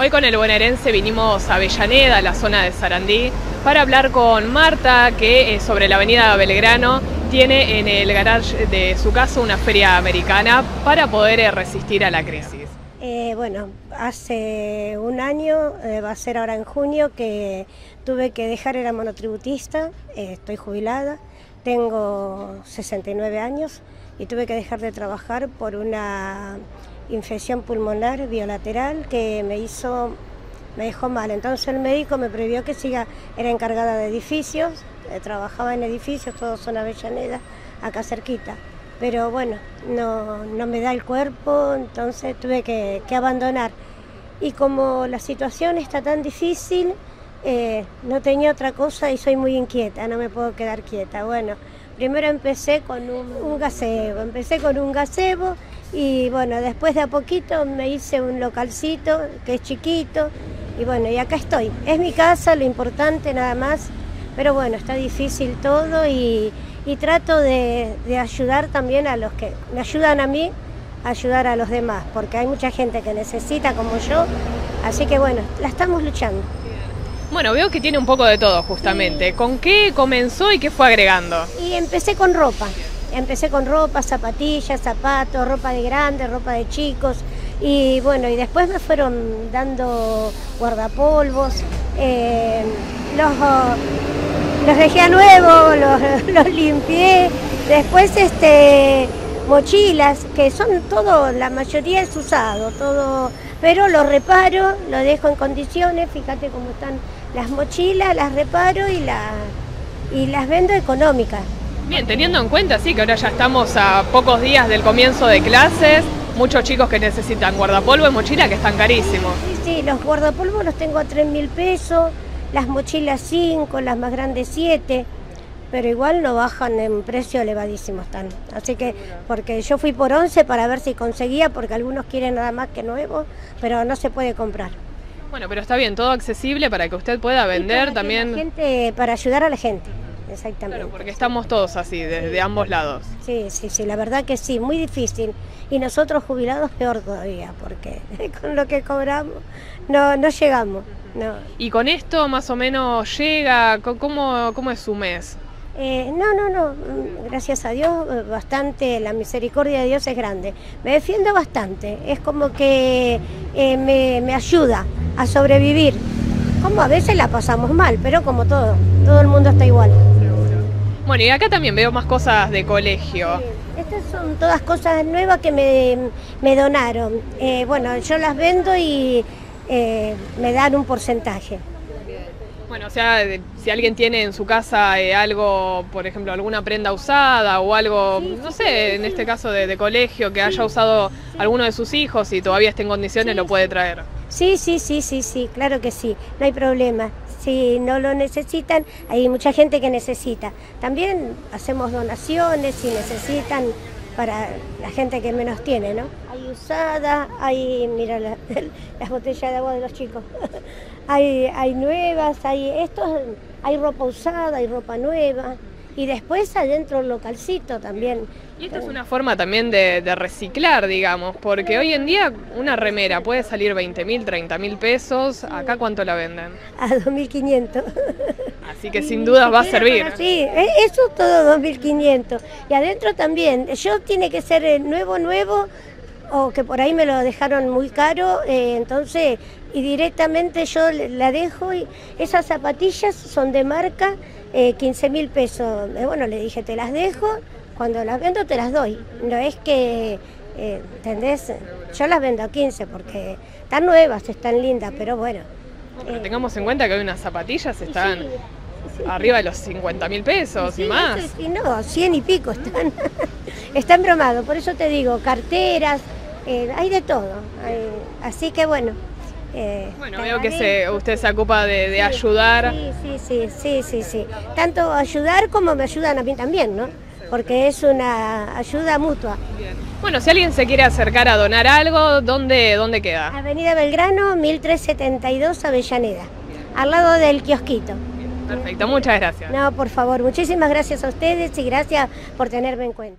Hoy con el bonaerense vinimos a Avellaneda, la zona de Sarandí, para hablar con Marta, que eh, sobre la avenida Belgrano tiene en el garage de su casa una feria americana para poder eh, resistir a la crisis. Eh, bueno, hace un año, va a ser ahora en junio, que tuve que dejar, era monotributista, estoy jubilada, tengo 69 años y tuve que dejar de trabajar por una infección pulmonar biolateral que me hizo, me dejó mal. Entonces el médico me prohibió que siga, era encargada de edificios, eh, trabajaba en edificios, todos son Avellaneda, acá cerquita. Pero bueno, no, no me da el cuerpo, entonces tuve que, que abandonar. Y como la situación está tan difícil, eh, no tenía otra cosa y soy muy inquieta, no me puedo quedar quieta. Bueno, primero empecé con un, un gazebo, empecé con un gazebo y bueno, después de a poquito me hice un localcito que es chiquito y bueno, y acá estoy. Es mi casa, lo importante nada más, pero bueno, está difícil todo y, y trato de, de ayudar también a los que me ayudan a mí, a ayudar a los demás, porque hay mucha gente que necesita como yo, así que bueno, la estamos luchando. Bueno, veo que tiene un poco de todo justamente. ¿Con qué comenzó y qué fue agregando? Y empecé con ropa. Empecé con ropa, zapatillas, zapatos, ropa de grandes, ropa de chicos. Y bueno, y después me fueron dando guardapolvos, eh, los, los dejé a nuevo, los, los limpié. Después este mochilas, que son todo, la mayoría es usado, todo, pero lo reparo, lo dejo en condiciones, fíjate cómo están las mochilas, las reparo y, la, y las vendo económicas. Bien, teniendo en cuenta, sí, que ahora ya estamos a pocos días del comienzo de clases, muchos chicos que necesitan guardapolvo y mochila que están carísimos. Sí, sí, los guardapolvos los tengo a 3 mil pesos, las mochilas 5, las más grandes 7, pero igual no bajan en precio elevadísimo están. Así que, porque yo fui por 11 para ver si conseguía, porque algunos quieren nada más que nuevo, pero no se puede comprar. Bueno, pero está bien, todo accesible para que usted pueda vender para también. gente, para ayudar a la gente, exactamente. Claro, porque estamos todos así, desde ambos lados. Sí, sí, sí, la verdad que sí, muy difícil. Y nosotros jubilados peor todavía, porque con lo que cobramos no, no llegamos. No. Y con esto más o menos llega, ¿cómo, cómo es su mes? Eh, no, no, no, gracias a Dios, bastante, la misericordia de Dios es grande. Me defiendo bastante, es como que eh, me, me ayuda a sobrevivir. Como a veces la pasamos mal, pero como todo, todo el mundo está igual. Bueno, y acá también veo más cosas de colegio. Estas son todas cosas nuevas que me, me donaron. Eh, bueno, yo las vendo y eh, me dan un porcentaje. Bueno, o sea, si alguien tiene en su casa eh, algo, por ejemplo, alguna prenda usada o algo, Sí, no sé, sí, en sí. este caso de, de colegio, que haya usado alguno de sus hijos y todavía esté en condiciones, lo puede traer. Sí, sí, sí, sí, sí, claro que sí, no hay problema. Si no lo necesitan, hay mucha gente que necesita. También hacemos donaciones si necesitan para la gente que menos tiene, ¿no? Hay usada, hay, mira la- las botellas de agua de los chicos. hay, hay nuevas, hay estos, hay ropa usada, hay ropa nueva. Y después adentro el localcito también. Y esta es una forma también de, de reciclar, digamos, porque hoy en día una remera puede salir 20 mil, 30 mil pesos, acá cuánto la venden. A 2.500. Así que sin ni duda va a servir. sí, e- eso todo 2.500. Y adentro también. Yo tiene que ser el nuevo, nuevo, o que por ahí me lo dejaron muy caro, eh, entonces, y directamente yo la dejo y esas zapatillas son de marca, eh, 15 mil pesos. Eh, bueno, le dije, te las dejo, cuando las vendo te las doy. No es que, eh, ¿entendés? Yo las vendo a 15 porque están nuevas, están lindas, pero bueno. Pero tengamos en cuenta que hoy unas zapatillas están sí, sí. arriba de los 50 mil pesos y más. sí, no, 100 y pico están. están bromados, por eso te digo, carteras, eh, hay de todo. así que bueno. eh, Bueno, veo que se, usted se ocupa de, de Sí, ayudar. Sí, sí, sí, sí, sí, sí. Tanto ayudar como me ayudan a mí también, ¿no? Porque es una ayuda mutua. Bueno, si alguien se quiere acercar a donar algo, ¿dónde, dónde queda? Avenida Belgrano, 1372, Avellaneda, al lado del kiosquito. Perfecto, muchas gracias. No, por favor, muchísimas gracias a ustedes y gracias por tenerme en cuenta.